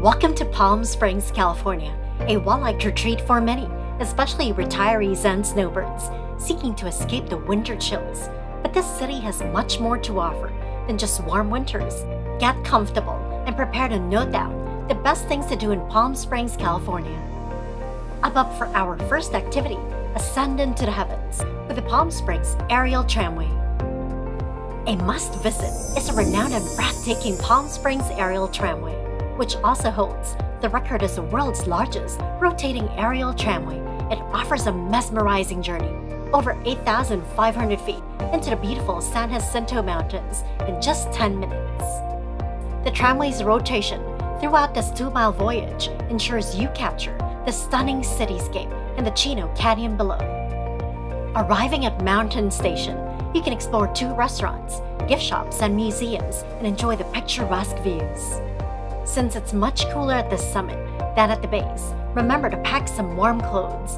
Welcome to Palm Springs, California, a well-liked retreat for many, especially retirees and snowbirds seeking to escape the winter chills. But this city has much more to offer than just warm winters. Get comfortable and prepare to note down the best things to do in Palm Springs, California. Up up for our first activity, ascend into the heavens with the Palm Springs Aerial Tramway. A must visit is the renowned and breathtaking Palm Springs Aerial Tramway which also holds the record as the world's largest rotating aerial tramway. It offers a mesmerizing journey over 8,500 feet into the beautiful San Jacinto Mountains in just 10 minutes. The tramway's rotation throughout this two-mile voyage ensures you capture the stunning cityscape and the Chino Canyon below. Arriving at Mountain Station, you can explore two restaurants, gift shops, and museums and enjoy the picturesque views. Since it's much cooler at the summit than at the base, remember to pack some warm clothes.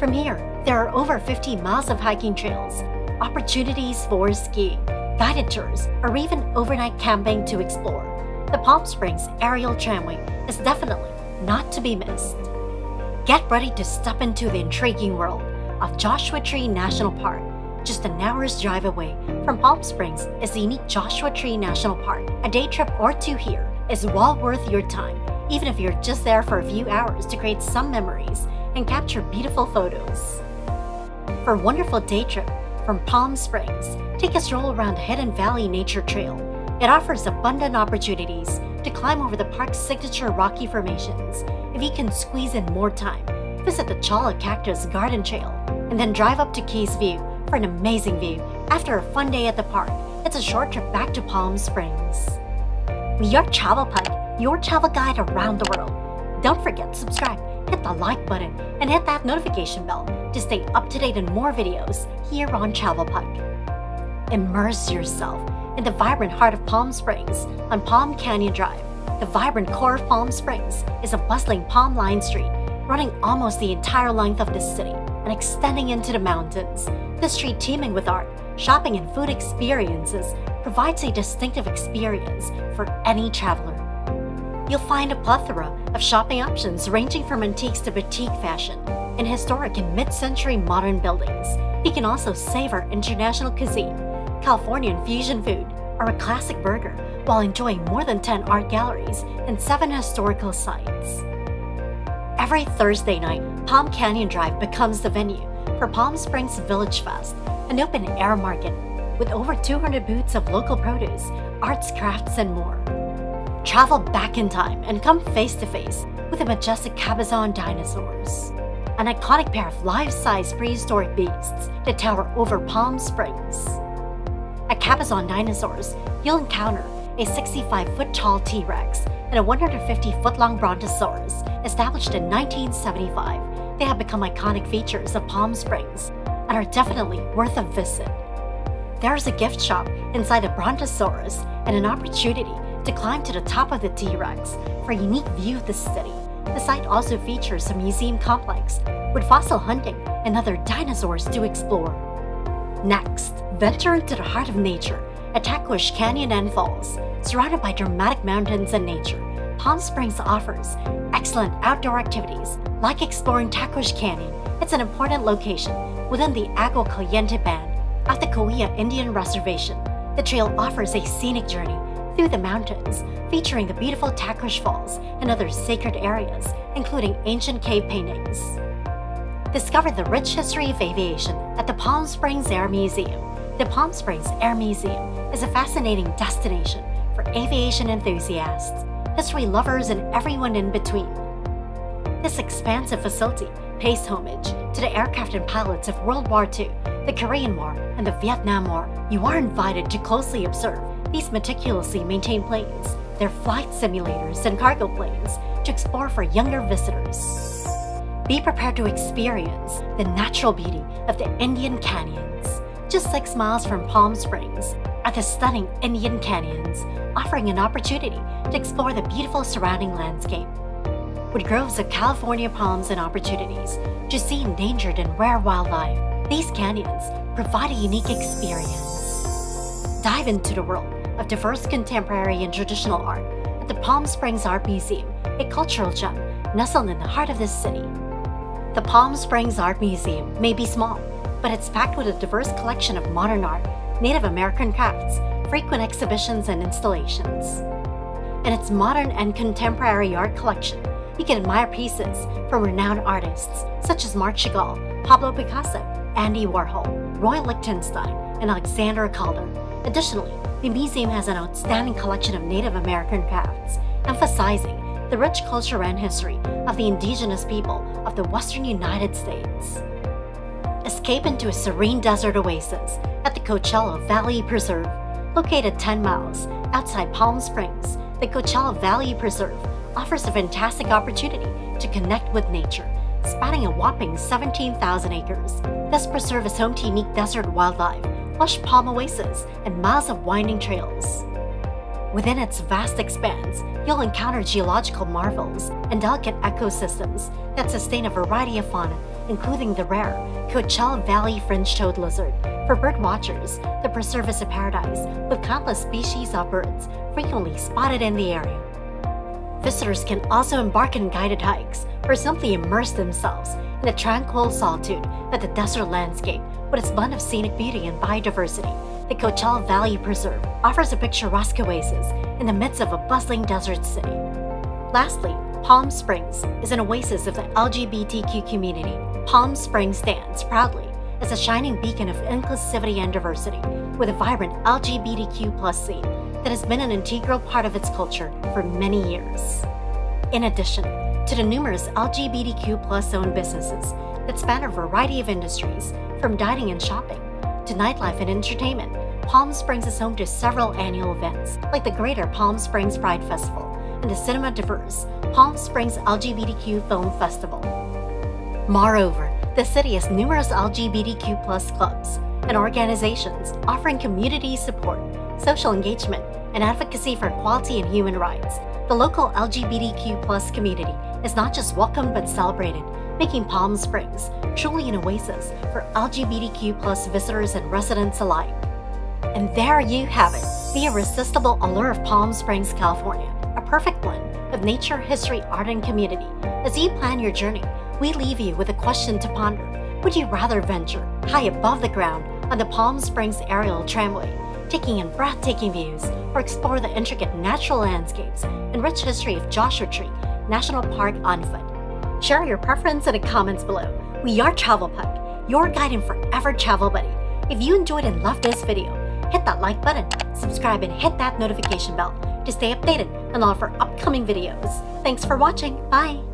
From here, there are over 50 miles of hiking trails, opportunities for skiing, guided tours, or even overnight camping to explore. The Palm Springs Aerial Tramway is definitely not to be missed. Get ready to step into the intriguing world of Joshua Tree National Park. Just an hour's drive away from Palm Springs is the unique Joshua Tree National Park. A day trip or two here is well worth your time, even if you're just there for a few hours to create some memories and capture beautiful photos. For a wonderful day trip from Palm Springs, take a stroll around Hidden Valley Nature Trail. It offers abundant opportunities to climb over the park's signature rocky formations. If you can squeeze in more time, visit the Cholla Cactus Garden Trail and then drive up to Keys View for an amazing view after a fun day at the park. It's a short trip back to Palm Springs. We are Travel Pug, your travel guide around the world. Don't forget to subscribe, hit the like button, and hit that notification bell to stay up to date on more videos here on Travel Pug. Immerse yourself in the vibrant heart of Palm Springs on Palm Canyon Drive. The vibrant core of Palm Springs is a bustling palm lined street running almost the entire length of the city and extending into the mountains. The street teeming with art, shopping, and food experiences provides a distinctive experience for any traveler. You'll find a plethora of shopping options ranging from antiques to boutique fashion in historic and mid-century modern buildings. You can also savor international cuisine, Californian fusion food, or a classic burger while enjoying more than 10 art galleries and 7 historical sites. Every Thursday night, Palm Canyon Drive becomes the venue for Palm Springs Village Fest, an open-air market with over 200 booths of local produce, arts, crafts, and more. Travel back in time and come face to face with the majestic Cabazon dinosaurs, an iconic pair of life-size prehistoric beasts that tower over Palm Springs. At Cabazon Dinosaurs, you'll encounter a 65-foot tall T-Rex and a 150-foot-long Brontosaurus established in 1975. They have become iconic features of Palm Springs and are definitely worth a visit. There's a gift shop inside a Brontosaurus and an opportunity to climb to the top of the T-Rex for a unique view of the city. The site also features a museum complex with fossil hunting and other dinosaurs to explore. Next, venture into the heart of nature at Tahquitz Canyon and Falls. Surrounded by dramatic mountains and nature, Palm Springs offers excellent outdoor activities like exploring Tahquitz Canyon. It's an important location within the Agua Caliente Band at the Cahuilla Indian Reservation, the trail offers a scenic journey through the mountains, featuring the beautiful Tahquitz Falls and other sacred areas, including ancient cave paintings. Discover the rich history of aviation at the Palm Springs Air Museum. The Palm Springs Air Museum is a fascinating destination for aviation enthusiasts, history lovers, and everyone in between. This expansive facility pays homage to the aircraft and pilots of World War II the Korean War, and the Vietnam War, you are invited to closely observe these meticulously maintained planes, their flight simulators, and cargo planes to explore for younger visitors. Be prepared to experience the natural beauty of the Indian Canyons. Just six miles from Palm Springs are the stunning Indian Canyons, offering an opportunity to explore the beautiful surrounding landscape. With groves of California palms and opportunities to see endangered and rare wildlife, these canyons provide a unique experience. Dive into the world of diverse contemporary and traditional art at the Palm Springs Art Museum a cultural gem nestled in the heart of this city. The Palm Springs Art Museum may be small, but it's packed with a diverse collection of modern art, Native American crafts, frequent exhibitions, and installations. In its modern and contemporary art collection, you can admire pieces from renowned artists such as Marc Chagall, Pablo Picasso, Andy Warhol, Roy Lichtenstein, and Alexander Calder. Additionally, the museum has an outstanding collection of Native American crafts, emphasizing the rich culture and history of the indigenous people of the western United States. Escape into a serene desert oasis at the Coachella Valley Preserve. Located 10 miles outside Palm Springs, the Coachella Valley Preserve offers a fantastic opportunity to connect with nature, spanning a whopping 17,000 acres. This preserve is home to unique desert wildlife, lush palm oases, and miles of winding trails. Within its vast expanse, you'll encounter geological marvels and delicate ecosystems that sustain a variety of fauna, including the rare Coachella Valley fringe-toed lizard. For bird watchers, the preserve is a paradise with countless species of birds frequently spotted in the area. Visitors can also embark on guided hikes or simply immerse themselves in the tranquil solitude of the desert landscape with its blend of scenic beauty and biodiversity. The Coachella Valley Preserve offers a picturesque oasis in the midst of a bustling desert city. Lastly, Palm Springs is an oasis of the LGBTQ community. Palm Springs stands proudly as a shining beacon of inclusivity and diversity with a vibrant LGBTQ plus scene that has been an integral part of its culture for many years. In addition to the numerous LGBTQ owned businesses that span a variety of industries, from dining and shopping to nightlife and entertainment, Palm Springs is home to several annual events like the Greater Palm Springs Pride Festival and the Cinema Diverse Palm Springs LGBTQ Film Festival. Moreover, the city has numerous LGBTQ clubs and organizations offering community support, social engagement, and advocacy for equality and human rights. The local LGBTQ community is not just welcomed but celebrated, making Palm Springs truly an oasis for LGBTQ visitors and residents alike. And there you have it, the irresistible allure of Palm Springs, California, a perfect blend of nature, history, art, and community. As you plan your journey, we leave you with a question to ponder. Would you rather venture high above the ground on the Palm Springs aerial tramway, taking in breathtaking views, or explore the intricate natural landscapes and rich history of Joshua Tree National Park on foot? Share your preference in the comments below. We are Travel Pug, your guide and forever travel buddy. If you enjoyed and loved this video, hit that like button, subscribe, and hit that notification bell to stay updated on all of our upcoming videos. Thanks for watching. Bye!